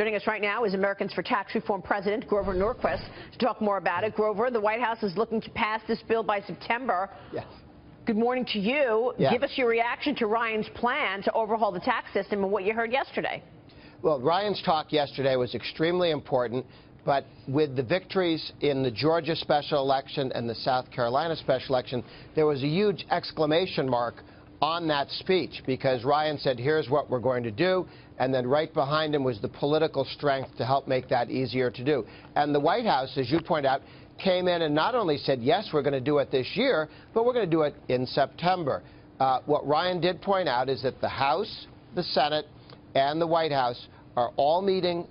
Joining us right now is Americans for Tax Reform President Grover Norquist to talk more about it. Grover, the White House is looking to pass this bill by September. Yes. Good morning to you. Yeah. Give us your reaction to Ryan's plan to overhaul the tax system and what you heard yesterday. Well, Ryan's talk yesterday was extremely important, but with the victories in the Georgia special election and the South Carolina special election, there was a huge exclamation mark on that speech because Ryan said, here's what we're going to do. And then right behind him was the political strength to help make that easier to do. And the White House, as you point out, came in and not only said, yes, we're going to do it this year, but we're going to do it in September. Uh, what Ryan did point out is that the House, the Senate, and the White House are all meeting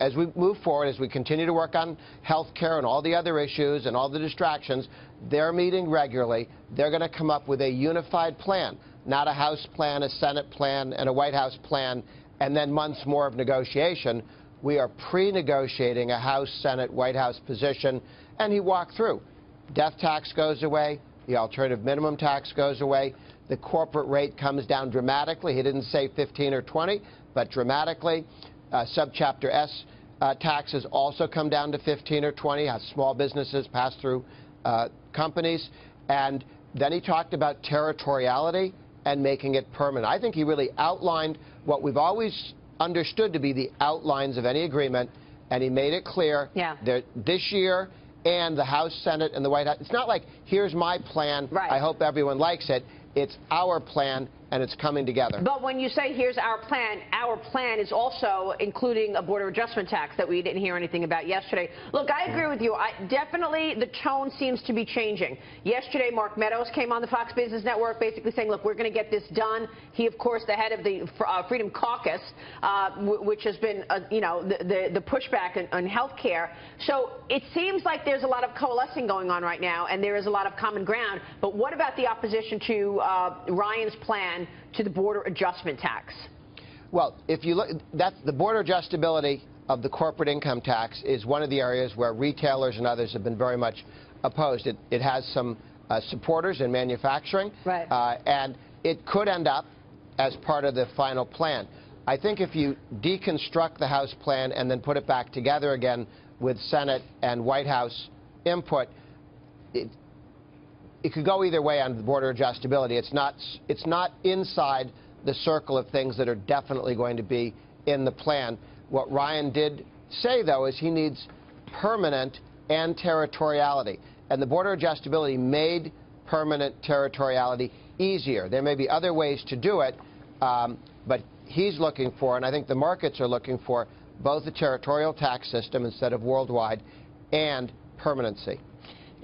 as we move forward, as we continue to work on health care and all the other issues and all the distractions, they're meeting regularly. They're going to come up with a unified plan, not a House plan, a Senate plan, and a White House plan, and then months more of negotiation. We are pre-negotiating a House, Senate, White House position, and he walked through. Death tax goes away. The alternative minimum tax goes away. The corporate rate comes down dramatically. He didn't say 15 or 20, but dramatically. Uh, subchapter S uh, taxes also come down to 15 or 20 as small businesses pass through uh, companies. And then he talked about territoriality and making it permanent. I think he really outlined what we've always understood to be the outlines of any agreement, and he made it clear Yeah. that this year and the House, Senate, and the White House, it's not like, here's my plan, Right. I hope everyone likes it. It's our plan, and it's coming together. But when you say here's our plan, our plan is also including a border adjustment tax that we didn't hear anything about yesterday. Look, I agree with you. I, definitely the tone seems to be changing. Yesterday, Mark Meadows came on the Fox Business Network basically saying, look, we're going to get this done. He, of course, the head of the uh, Freedom Caucus, uh, which has been, uh, you know, the, the, the pushback on, on health care. So it seems like there's a lot of coalescing going on right now, and there is a lot of common ground. But what about the opposition to uh, Ryan's plan to the border adjustment tax? Well, if you look, that's the border adjustability of the corporate income tax is one of the areas where retailers and others have been very much opposed. It, it has some uh, supporters in manufacturing, Right. uh, and it could end up as part of the final plan. I think if you deconstruct the House plan and then put it back together again with Senate and White House input, it, it could go either way on border adjustability. It's not, it's not inside the circle of things that are definitely going to be in the plan. What Ryan did say, though, is he needs permanent and territoriality. And the border adjustability made permanent territoriality easier. There may be other ways to do it, um, but he's looking for, and I think the markets are looking for, both a territorial tax system instead of worldwide and permanency.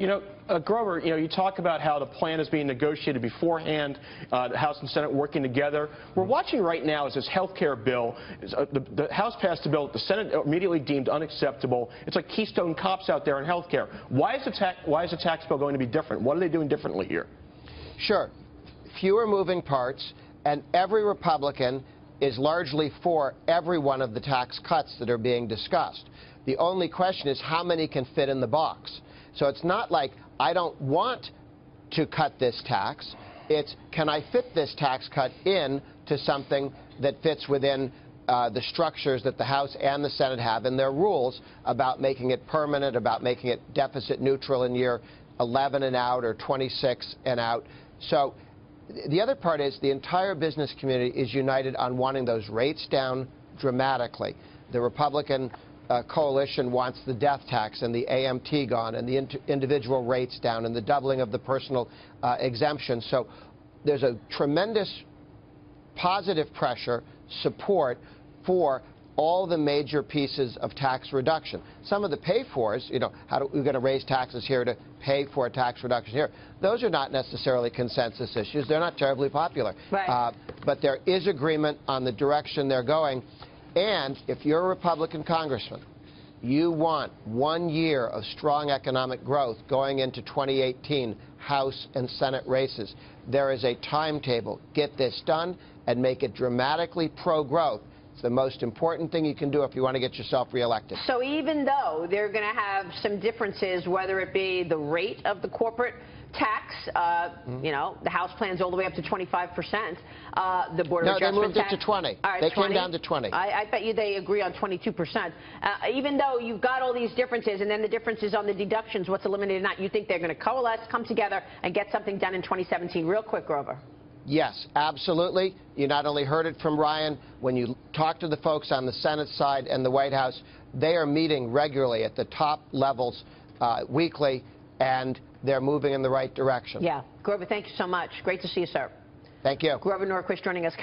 You know, uh, Grover, you know, you talk about how the plan is being negotiated beforehand, uh, the House and Senate working together. We're watching right now as this health care bill, uh, the, the House passed a bill that the Senate immediately deemed unacceptable. It's like Keystone cops out there in health care. Why is, the tax, why is the tax bill going to be different? What are they doing differently here? Sure. Fewer moving parts, and every Republican is largely for every one of the tax cuts that are being discussed. The only question is how many can fit in the box. So it's not like I don't want to cut this tax. It's can I fit this tax cut in to something that fits within uh, the structures that the House and the Senate have in their rules about making it permanent, about making it deficit neutral in year 11 and out or 26 and out. So the other part is the entire business community is united on wanting those rates down dramatically. The Republican uh, coalition wants the death tax and the AMT gone and the int individual rates down and the doubling of the personal uh, exemption. So there's a tremendous positive pressure, support for all the major pieces of tax reduction. Some of the pay-fors, you know, how do, we're going to raise taxes here to pay for a tax reduction here. Those are not necessarily consensus issues. They're not terribly popular. Right. Uh, but there is agreement on the direction they're going. And if you're a Republican congressman, you want one year of strong economic growth going into 2018 House and Senate races. There is a timetable. Get this done and make it dramatically pro-growth. It's the most important thing you can do if you want to get yourself reelected. So even though they're going to have some differences, whether it be the rate of the corporate tax, uh, you know, the House plans all the way up to 25 percent. Uh, the Board No, of they Adjustment moved it to 20. All right, They came down to 20. I, I bet you they agree on 22 percent. Uh, even though you've got all these differences, and then the differences on the deductions, what's eliminated or not, you think they're going to coalesce, come together, and get something done in 2017? Real quick, Grover. Yes, absolutely. You not only heard it from Ryan, when you talk to the folks on the Senate side and the White House, they are meeting regularly at the top levels uh, weekly, and they're moving in the right direction. Yeah, Grover, thank you so much. Great to see you, sir. Thank you. Grover Norquist joining us.